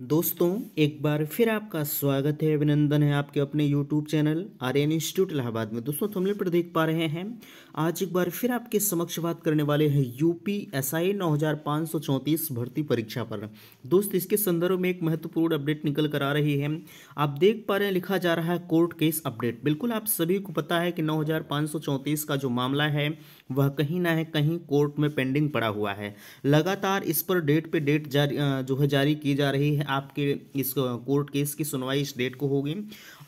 दोस्तों, एक बार फिर आपका स्वागत है, अभिनंदन है आपके अपने YouTube channel Aryan institute Allahabad में। दोस्तों थंबनेल पर देख पा रहे हैं, आज एक बार फिर आपके समक्ष बात करने वाले हैं यूपी एसआई 9534 भर्ती परीक्षा पर। दोस्त, इसके संदर्भ में एक महत्वपूर्ण अपडेट निकल कर आ रही है। आप देख पा रहे हैं, लिखा जा रहा है कोर्ट केस अपडेट बिल्कुल, आप सभी को पता है कि नौ हज़ार पाँच सौ चौंतीस का जो मामला है, वह कहीं ना है, कहीं कोर्ट में पेंडिंग पड़ा हुआ है। लगातार इस पर डेट पे डेट जारी जो है जारी की जा रही है। आपके इस कोर्ट केस की सुनवाई इस डेट को होगी।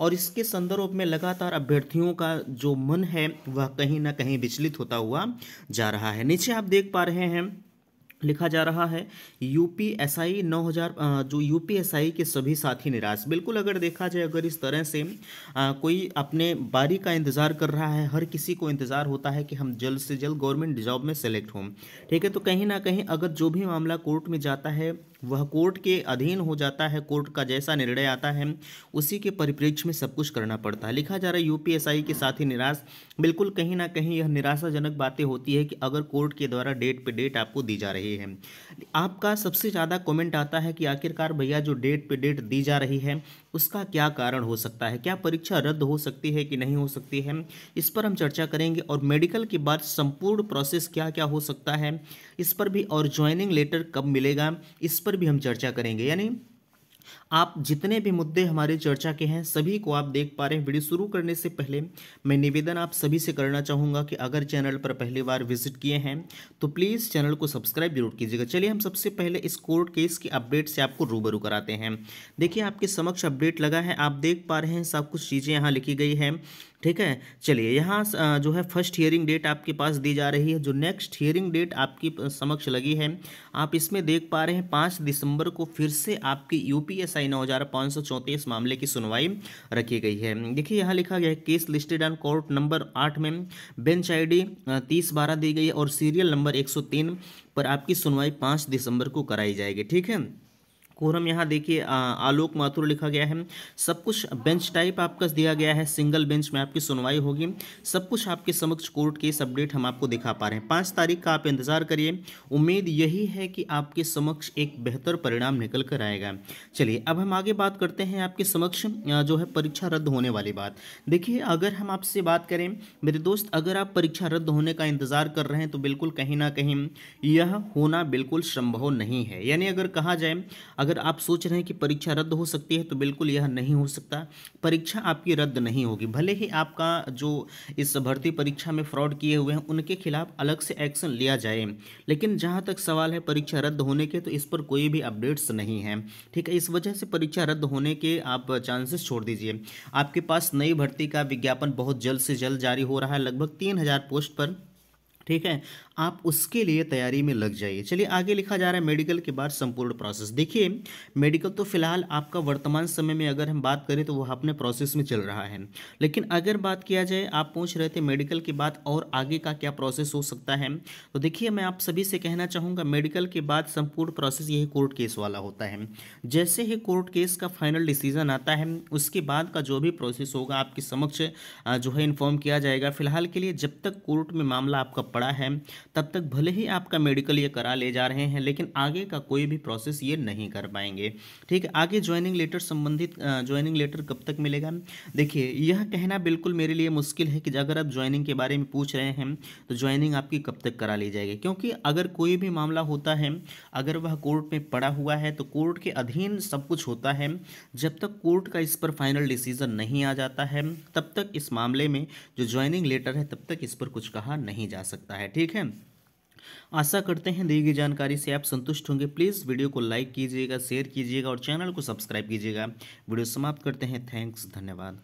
और इसके संदर्भ में लगातार अभ्यर्थियों का जो मन है वह कहीं ना कहीं विचलित होता हुआ जा रहा है। नीचे आप देख पा रहे हैं लिखा जा रहा है यूपी एस आई नौ हज़ार जो यूपी एस आई के सभी साथी निराश। बिल्कुल अगर देखा जाए अगर इस तरह से आ, कोई अपने बारी का इंतज़ार कर रहा है हर किसी को इंतज़ार होता है कि हम जल्द से जल्द गवर्नमेंट जॉब में सेलेक्ट हों। ठीक है तो कहीं ना कहीं अगर जो भी मामला कोर्ट में जाता है वह कोर्ट के अधीन हो जाता है, कोर्ट का जैसा निर्णय आता है, उसी के परिप्रेक्ष्य में सब कुछ करना पड़ता है। लिखा जा रहा है यूपीएसआई के साथ ही निराश। बिल्कुल कहीं ना कहीं यह निराशाजनक बातें होती है कि अगर कोर्ट के द्वारा डेट पे डेट आपको दी जा रही है। आपका सबसे ज़्यादा कमेंट आता है कि आखिरकार भैया जो डेट पे डेट दी जा रही है उसका क्या कारण हो सकता है? क्या परीक्षा रद्द हो सकती है कि नहीं हो सकती है? इस पर हम चर्चा करेंगे और मेडिकल के बाद संपूर्ण प्रोसेस क्या क्या हो सकता है? इस पर भी और ज्वाइनिंग लेटर कब मिलेगा? इस पर भी हम चर्चा करेंगे, यानी आप जितने भी मुद्दे हमारे चर्चा के हैं, सभी को आप देख पा रहे हैं। वीडियो शुरू करने से पहले मैं निवेदन आप सभी से करना चाहूँगा कि अगर चैनल पर पहली बार विज़िट किए हैं तो प्लीज़ चैनल को सब्सक्राइब ज़रूर कीजिएगा। चलिए हम सबसे पहले इस कोर्ट केस के अपडेट से आपको रूबरू कराते हैं। देखिए, आपके समक्ष अपडेट लगा है, आप देख पा रहे हैं, सब कुछ चीज़ें यहाँ लिखी गई हैं। ठीक है? चलिए, यहाँ जो है फ़र्स्ट हियरिंग डेट आपके पास दी जा रही है, जो नेक्स्ट हियरिंग डेट आपकी समक्ष लगी है। आप इसमें देख पा रहे हैं, पाँच दिसंबर को फिर से आपकी यू पी एस आई नौ हज़ार पाँच सौ चौंतीस मामले की सुनवाई रखी गई है। देखिए, यहाँ लिखा गया है, case listed on court number आठ में बेंच आई डी तीस बारह दी गई है और सीरियल नंबर एक सौ तीन पर आपकी सुनवाई पाँच दिसंबर को कराई जाएगी, ठीक है? कोरम यहाँ देखिए आलोक माथुर लिखा गया है। सब कुछ बेंच टाइप आपका दिया गया है सिंगल बेंच में आपकी सुनवाई होगी। सब कुछ आपके समक्ष कोर्ट केस अपडेट हम आपको दिखा पा रहे हैं। पाँच तारीख का आप इंतज़ार करिए। उम्मीद यही है कि आपके समक्ष एक बेहतर परिणाम निकल कर आएगा। चलिए, अब हम आगे बात करते हैं आपके समक्ष जो है परीक्षा रद्द होने वाली बात। देखिए, अगर हम आपसे बात करें, मेरे दोस्त, अगर आप परीक्षा रद्द होने का इंतज़ार कर रहे हैं तो बिल्कुल कहीं ना कहीं यह होना बिल्कुल संभव नहीं है। यानी अगर कहा जाए, अगर अगर आप सोच रहे हैं कि परीक्षा रद्द हो सकती है तो बिल्कुल यह नहीं हो सकता। परीक्षा आपकी रद्द नहीं होगी। भले ही आपका जो इस भर्ती परीक्षा में फ्रॉड किए हुए हैं, उनके खिलाफ अलग से एक्शन लिया जाए। लेकिन जहाँ तक सवाल है परीक्षा रद्द होने के तो इस पर कोई भी अपडेट्स नहीं है। ठीक है, इस वजह से परीक्षा रद्द होने के आप चांसेस छोड़ दीजिए। आपके पास नई भर्ती का विज्ञापन बहुत जल्द से जल्द जारी हो रहा है। लगभग तीन हज़ार पोस्ट पर ठीक है? आप उसके लिए तैयारी में लग जाइए। चलिए, आगे लिखा जा रहा है मेडिकल के बाद संपूर्ण प्रोसेस देखिए मेडिकल तो फ़िलहाल आपका वर्तमान समय में अगर हम बात करें तो वह अपने प्रोसेस में चल रहा है। लेकिन अगर बात किया जाए, आप पूछ रहे थे मेडिकल के बाद और आगे का क्या प्रोसेस हो सकता है तो देखिए, मैं आप सभी से कहना चाहूँगा मेडिकल के बाद संपूर्ण प्रोसेस यही कोर्ट केस वाला होता है। जैसे ही कोर्ट केस का फाइनल डिसीज़न आता है, उसके बाद का जो भी प्रोसेस होगा, आपके समक्ष जो है इन्फॉर्म किया जाएगा। फ़िलहाल के लिए जब तक कोर्ट में मामला आपका पड़ा है। तब तक भले ही आपका मेडिकल ये करा ले जा रहे हैं, लेकिन आगे का कोई भी प्रोसेस ये नहीं कर पाएँगे। ठीक है, आगे ज्वाइनिंग लेटर संबंधित ज्वाइनिंग लेटर कब तक मिलेगा? देखिए, यह कहना बिल्कुल मेरे लिए मुश्किल है कि अगर आप ज्वाइनिंग के बारे में पूछ रहे हैं तो ज्वाइनिंग आपकी कब तक करा ली जाएगी? क्योंकि अगर कोई भी मामला होता है, अगर वह कोर्ट में पड़ा हुआ है तो कोर्ट के अधीन सब कुछ होता है। जब तक कोर्ट का इस पर फाइनल डिसीज़न नहीं आ जाता है, तब तक इस मामले में जो ज्वाइनिंग लेटर है, तब तक इस पर कुछ कहा नहीं जा सकता है, ठीक है? आशा करते हैं दी गई जानकारी से आप संतुष्ट होंगे। प्लीज़ वीडियो को लाइक कीजिएगा, शेयर कीजिएगा और चैनल को सब्सक्राइब कीजिएगा। वीडियो समाप्त करते हैं। थैंक्स, धन्यवाद।